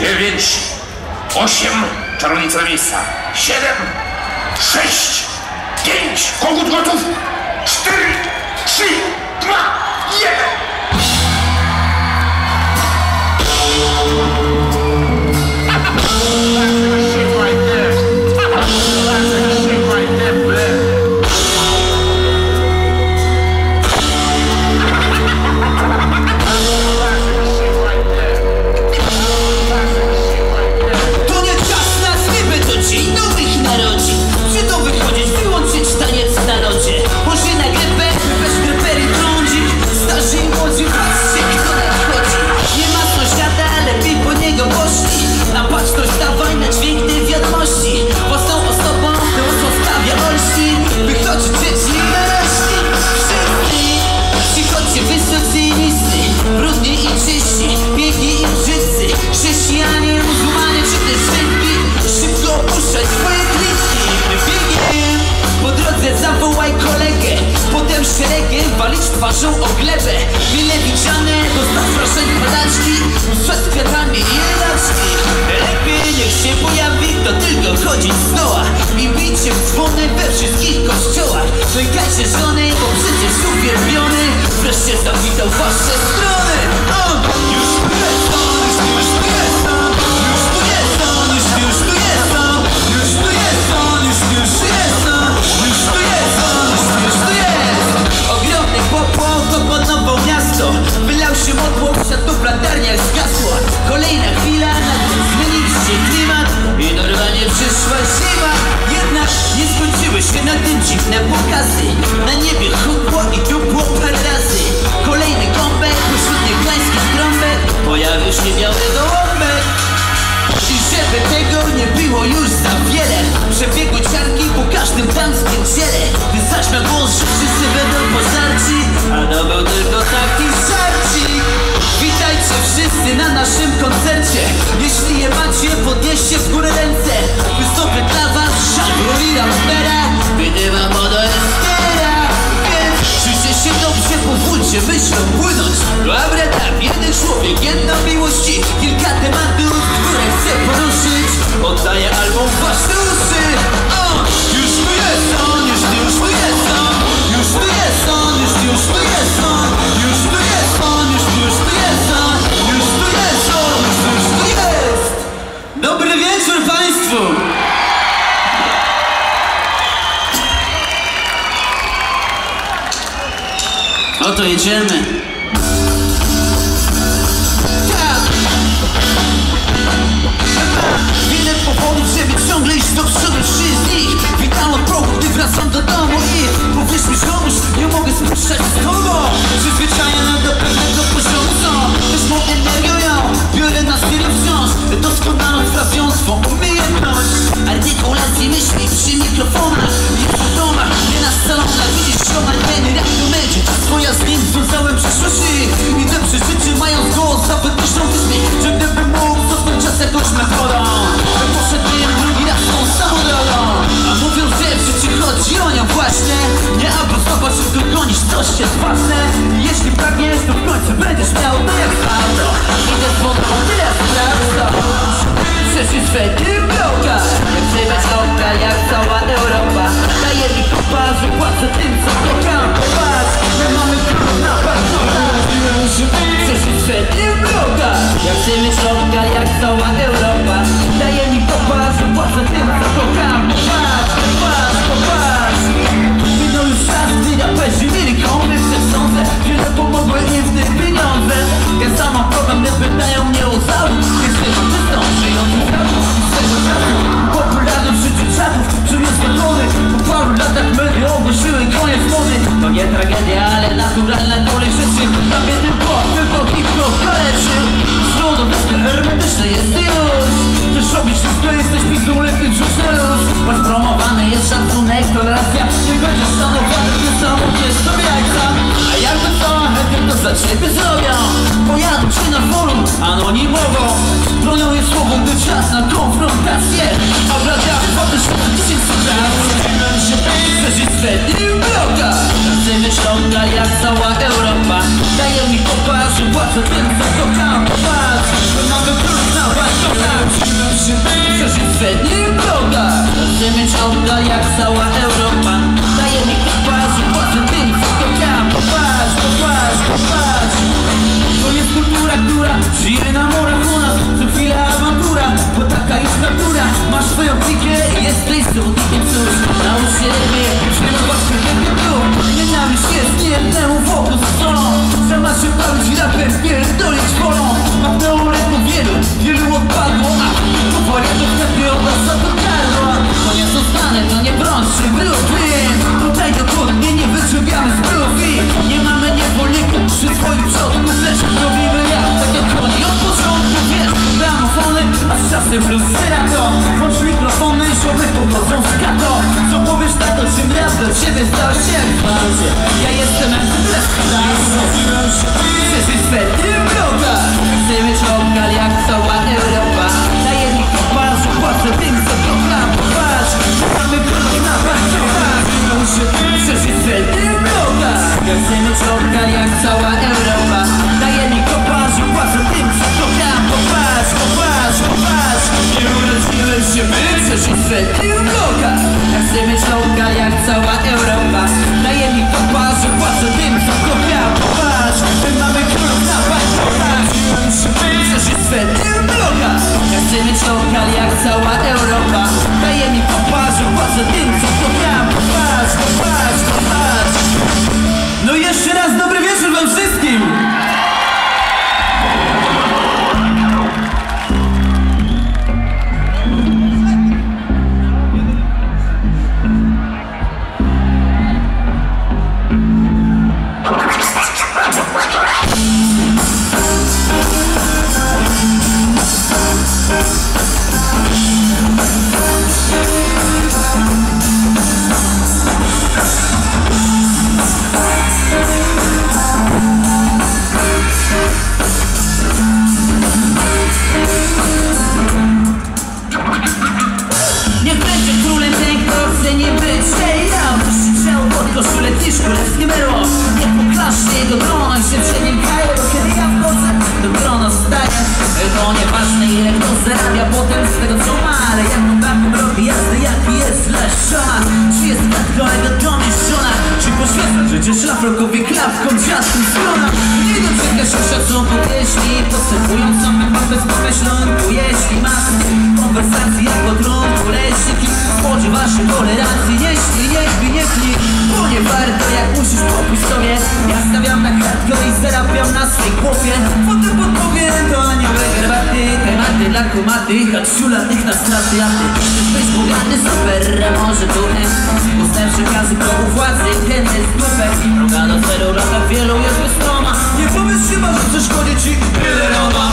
dziewięć, osiem, czarownica na miejsca, siedem, sześć, pięć, kogut gotów, cztery, trzy, dwa, jeden. Twarzą o glebę Mile widziane dostać proszę padaczki Przed kwiatami i raczki Lepiej niech się pojawi kto tylko chodzić zdoła. I bicie w dzwony we wszystkich kościołach. Czekajcie żony, bo przecież uwielbiony Wreszcie zawitał wasze strony było już za wiele. Przebiegły ciarki po każdym damskim ciele. Gdy zaśmiał głos, że wszyscy będą pożarci A to był tylko taki żarcik. Witajcie wszyscy na naszym koncercie. Jeśli je macie, podnieście w górę ręce. Wystąpię dla was Rampera Gdy wam modo eskera Więc czujcie się dobrze, pozwólcie myślą płynąć. Dobra, tak, jeden człowiek, jedna miłości Oddaję album w wasze już tu jest on, już, już tu jest on Już tu jest on, już, już tu jest on Już tu jest on, już, już tu jest on Już tu jest on, już, już tu jest Dobry wieczór Państwu! Oto jedziemy. Że płacę tym, co Hermetyczne jest już Chcesz robić wszystko, jesteś pizdą, lepiej rzuć na luz Masz promowany jest szacunek, tolerancja Nie będziesz szanowany, ty samotnie sobie jajca A jakby co, chętnie to za ciebie zrobią? Pojadą ci na forum anonimowo Bronią je słową to czas na konfrontację. Potem świata tysięcy spraw Urodziłem się przeżyć swe dni w blokach Każdy wyciąga jak cała Europa. Daje mi popatrz, płacę kocham Popatrz, to mamy plus na balkonach Urodziłem się przeżyć swe dni w blokach Każdy wyciąga jak cała Europa. Daje mi popatrz, płacę tym co kocham. Popatrz, popatrz, popatrz To jest kultura, która żyje na morach u nas. Co chwila awantura, bo taka jest natura. Masz swoją klikę i jesteś zawodnikiem cóż Naucz się Nienawiść jest niejednemu fokus stroną Zamiast się bawić rapem, pierdolić wolą Mam teoretów wielu, wielu odpadło A to wariatów chętnie od nas przeżyć swe droga Chcemy czołgal jak cała Europa bez pomyślunku Jeśli masz konwersacje jak po trunku leśniki Spodziewasz się tolerancji Jeśli kpi, nie kli Bo nie warto jak musisz popójść sobie. Ja stawiam na hardcore i zarabiam na swej głowie. Potem podpowiem to anioły herbaty Tematy dla kumatych, a trzulatych na straty A ty jesteś bogaty, super, może duchem Ustęp przekazy progu władzy, ten jest dupek Droga do zero lata wielu jest wystroma. Nie powiedz chyba, że coś szkodzi ci Byle roma.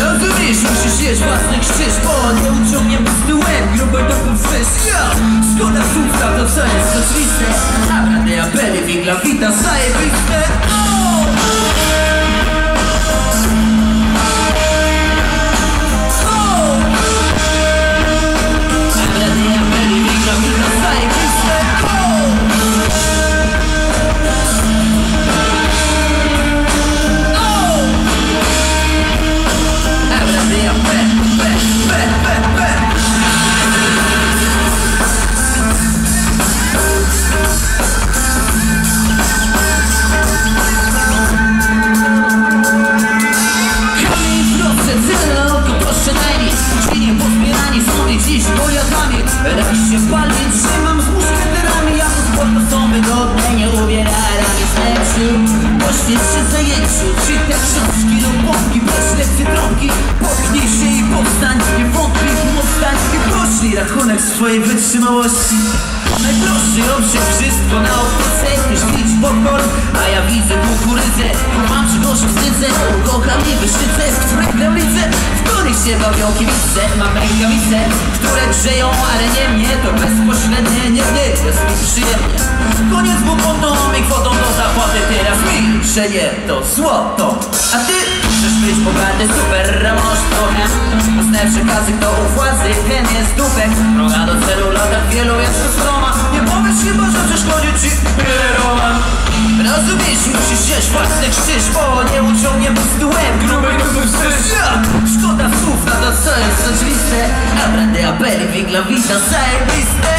Rozumiesz, musisz jeść własny krzyż Bo nie uciągnie pusty łeb, grubo do wrzysz Ja, szkoda słówka, to co jest oczywiste Naprawdę apely, wigla, wita, zajebiste swojej wytrzymałości. Najprostszy obrzeg wszystko na Chcesz pić popcorn, a ja widzę kukurydzę. Mam czegoś wstydzę, kocham i wyszczycę W których ulice, w których się bawią kibice. Mam rękawice, które grzeją, ale nie mnie To bezpośrednie, nie mnie, jest mi przyjemnie. Koniec głupotą i kwotą do zapłaty. Teraz milczenie to złoto. A ty chcesz być bogaty, super, a masz trochę. Ważne przekazy, kto u władzy, ten jest dupek. Droga do celu lata wielu jeszcze stroma. Nie powiesz chyba, że przeszkodzi ci Roman Rozumiesz, musisz wziąć własny krzyż Bo nie uciągnie pusty łeb, gruby, gruby wstyd. Ja! Szkoda słów na to, co jest oczywiste? A brandy apeli, wigla, wita, zajebiste